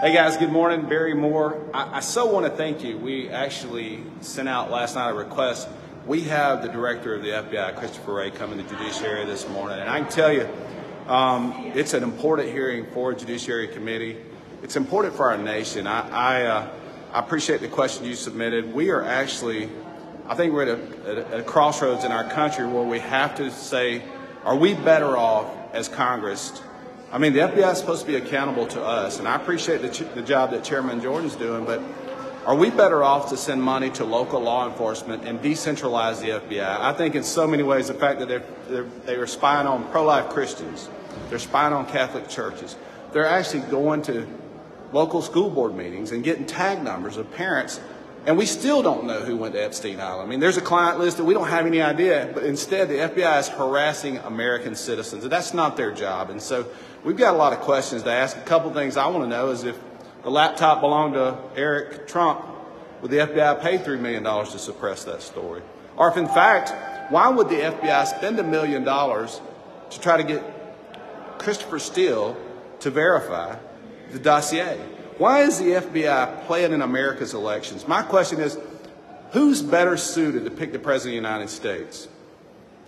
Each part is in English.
Hey guys, good morning. Barry Moore. I, I, so want to thank you. We actually sent out last night a request. We have the director of the FBI, Christopher Wray, coming to Judiciary this morning. And I can tell you, um, it's an important hearing for Judiciary Committee. It's important for our nation. I, I, uh, I appreciate the question you submitted. We are actually, I think we're at a, at a crossroads in our country where we have to say, are we better off as Congress I mean, the FBI is supposed to be accountable to us, and I appreciate the, the job that Chairman Jordan's doing, but are we better off to send money to local law enforcement and decentralize the FBI? I think in so many ways, the fact that they're, they're, they are spying on pro life Christians, they're spying on Catholic churches, they're actually going to local school board meetings and getting tag numbers of parents and we still don't know who went to Epstein Island. I mean, there's a client list that we don't have any idea, but instead the FBI is harassing American citizens, and that's not their job. And so we've got a lot of questions to ask. A couple things I want to know is if the laptop belonged to Eric Trump, would the FBI pay $3 million to suppress that story? Or if in fact, why would the FBI spend a million dollars to try to get Christopher Steele to verify the dossier? Why is the FBI playing in America's elections? My question is who's better suited to pick the President of the United States?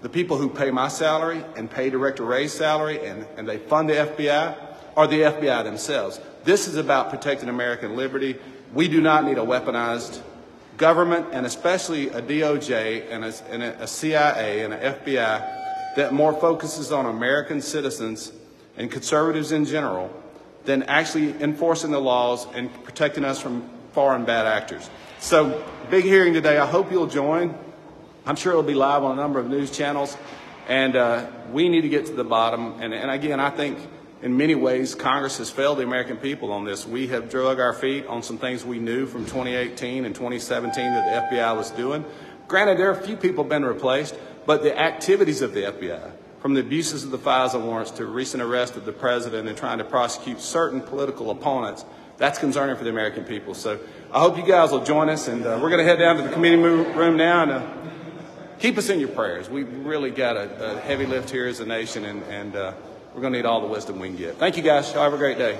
The people who pay my salary and pay Director Wray's salary and, and they fund the FBI, or the FBI themselves? This is about protecting American liberty. We do not need a weaponized government, and especially a DOJ and a, and a CIA and an FBI that more focuses on American citizens and conservatives in general than actually enforcing the laws and protecting us from foreign bad actors. So, big hearing today. I hope you'll join. I'm sure it'll be live on a number of news channels. And uh, we need to get to the bottom. And, and again, I think in many ways, Congress has failed the American people on this. We have drug our feet on some things we knew from 2018 and 2017 that the FBI was doing. Granted, there are a few people been replaced, but the activities of the FBI, from the abuses of the FISA warrants to recent arrest of the president and trying to prosecute certain political opponents, that's concerning for the American people. So I hope you guys will join us, and uh, we're going to head down to the committee room now and uh, keep us in your prayers. We've really got a, a heavy lift here as a nation, and, and uh, we're going to need all the wisdom we can get. Thank you, guys. Y'all have a great day.